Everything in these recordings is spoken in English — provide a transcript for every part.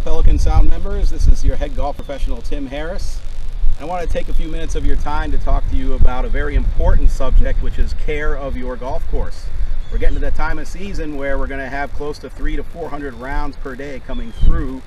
Pelican Sound members, this is your head golf professional Tim Harris. I want to take a few minutes of your time to talk to you about a very important subject which is care of your golf course. We're getting to that time of season where we're going to have close to three to 400 rounds per day coming through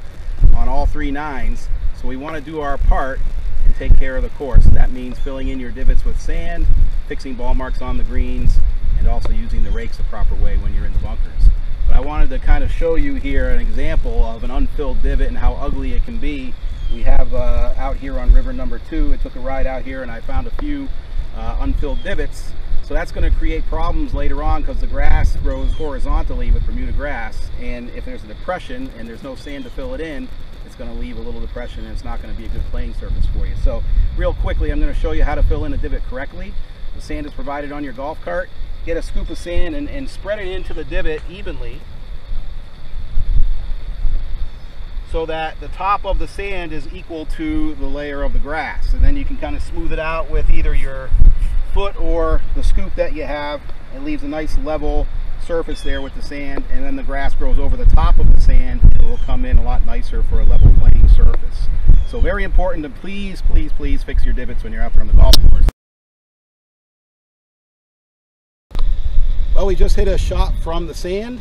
on all three nines. So we want to do our part and take care of the course. That means filling in your divots with sand, fixing ball marks on the greens, and also using the rakes the proper way when you're in the bunkers. But I wanted to kind of show you here an example of an unfilled divot and how ugly it can be. We have uh, out here on river number two, it took a ride out here and I found a few uh, unfilled divots. So that's going to create problems later on because the grass grows horizontally with Bermuda grass and if there's a depression and there's no sand to fill it in, it's going to leave a little depression and it's not going to be a good playing surface for you. So real quickly I'm going to show you how to fill in a divot correctly. The sand is provided on your golf cart. Get a scoop of sand and, and spread it into the divot evenly so that the top of the sand is equal to the layer of the grass. And then you can kind of smooth it out with either your foot or the scoop that you have. It leaves a nice level surface there with the sand and then the grass grows over the top of the sand. It will come in a lot nicer for a level playing surface. So very important to please, please, please fix your divots when you're out there on the golf course. Well, we just hit a shot from the sand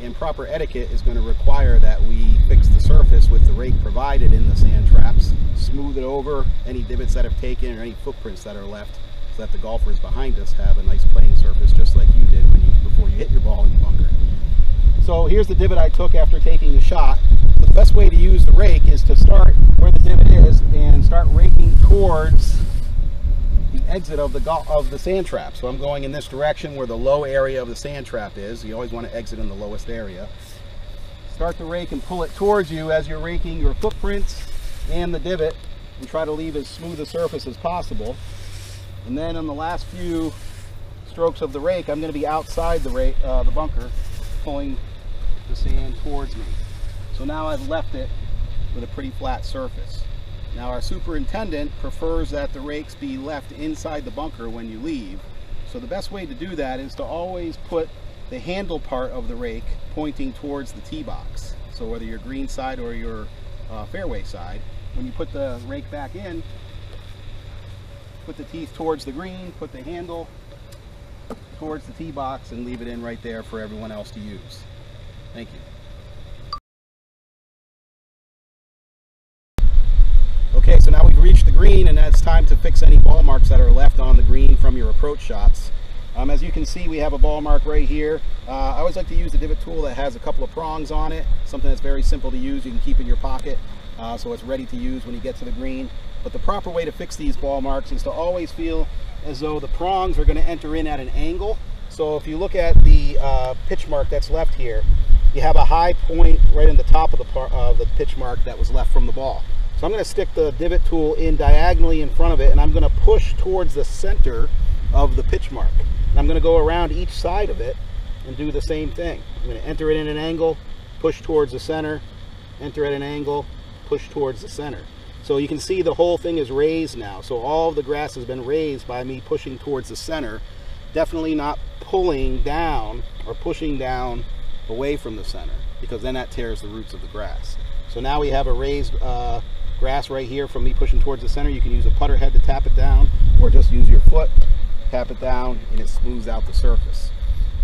and proper etiquette is going to require that we fix the surface with the rake provided in the sand traps, smooth it over any divots that have taken or any footprints that are left so that the golfers behind us have a nice playing surface just like you did when you, before you hit your ball in the bunker. So here's the divot I took after taking the shot. The best way to use the rake is to start where the divot is and start raking towards exit of the of the sand trap. So I'm going in this direction where the low area of the sand trap is. You always want to exit in the lowest area. Start the rake and pull it towards you as you're raking your footprints and the divot and try to leave as smooth a surface as possible. And then on the last few strokes of the rake, I'm going to be outside the, rake, uh, the bunker pulling the sand towards me. So now I've left it with a pretty flat surface. Now our superintendent prefers that the rakes be left inside the bunker when you leave. So the best way to do that is to always put the handle part of the rake pointing towards the tee box. So whether your green side or your uh, fairway side, when you put the rake back in, put the teeth towards the green, put the handle towards the tee box and leave it in right there for everyone else to use. Thank you. Reached the green and it's time to fix any ball marks that are left on the green from your approach shots. Um, as you can see, we have a ball mark right here. Uh, I always like to use the divot tool that has a couple of prongs on it, something that's very simple to use, you can keep in your pocket, uh, so it's ready to use when you get to the green. But the proper way to fix these ball marks is to always feel as though the prongs are going to enter in at an angle. So if you look at the uh, pitch mark that's left here, you have a high point right in the top of the, uh, the pitch mark that was left from the ball. So I'm going to stick the divot tool in diagonally in front of it and I'm going to push towards the center of the pitch mark. And I'm going to go around each side of it and do the same thing. I'm going to enter it in an angle, push towards the center, enter at an angle, push towards the center. So you can see the whole thing is raised now. So all the grass has been raised by me pushing towards the center. Definitely not pulling down or pushing down away from the center because then that tears the roots of the grass. So now we have a raised uh, grass right here from me pushing towards the center. You can use a putter head to tap it down or just use your foot, tap it down, and it smooths out the surface.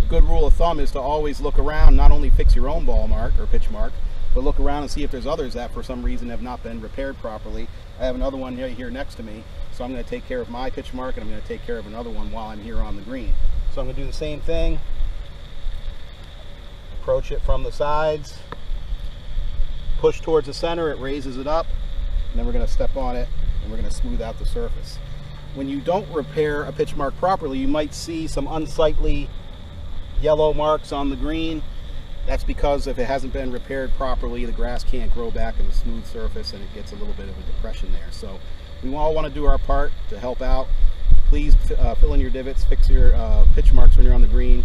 A good rule of thumb is to always look around, not only fix your own ball mark or pitch mark, but look around and see if there's others that for some reason have not been repaired properly. I have another one right here next to me, so I'm going to take care of my pitch mark and I'm going to take care of another one while I'm here on the green. So I'm going to do the same thing, approach it from the sides, push towards the center, it raises it up, and then we're going to step on it and we're going to smooth out the surface. When you don't repair a pitch mark properly, you might see some unsightly yellow marks on the green. That's because if it hasn't been repaired properly, the grass can't grow back in a smooth surface and it gets a little bit of a depression there. So we all want to do our part to help out. Please uh, fill in your divots, fix your uh, pitch marks when you're on the green.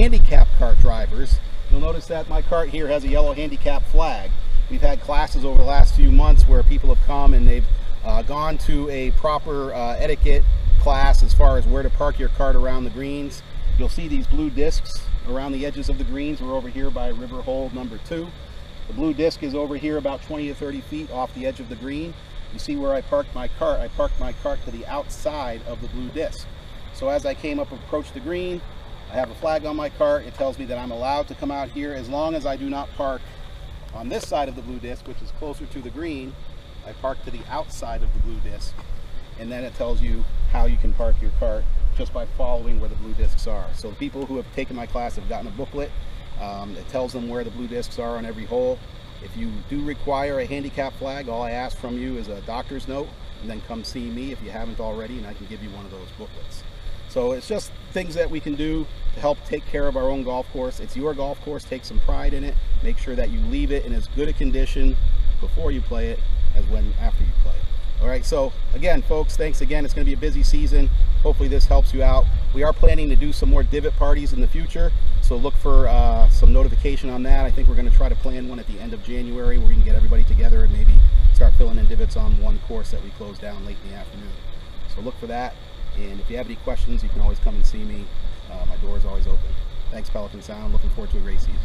Handicap cart drivers You'll notice that my cart here has a yellow handicap flag. We've had classes over the last few months where people have come and they've uh, gone to a proper uh, etiquette class as far as where to park your cart around the greens. You'll see these blue discs around the edges of the greens. We're over here by river hole number two. The blue disc is over here about 20 to 30 feet off the edge of the green. You see where I parked my cart? I parked my cart to the outside of the blue disc. So as I came up approached the green, I have a flag on my cart. It tells me that I'm allowed to come out here as long as I do not park on this side of the blue disc, which is closer to the green. I park to the outside of the blue disc. And then it tells you how you can park your cart just by following where the blue discs are. So the people who have taken my class have gotten a booklet um, that tells them where the blue discs are on every hole. If you do require a handicap flag, all I ask from you is a doctor's note and then come see me if you haven't already and I can give you one of those booklets. So it's just things that we can do to help take care of our own golf course. It's your golf course, take some pride in it. Make sure that you leave it in as good a condition before you play it as when after you play it. All right, so again, folks, thanks again. It's going to be a busy season. Hopefully this helps you out. We are planning to do some more divot parties in the future, so look for uh, some notification on that. I think we're going to try to plan one at the end of January where we can get everybody together and maybe start filling in divots on one course that we close down late in the afternoon. So look for that, and if you have any questions, you can always come and see me. Uh, my door is always open. Thanks, Pelican Sound. Looking forward to a great season.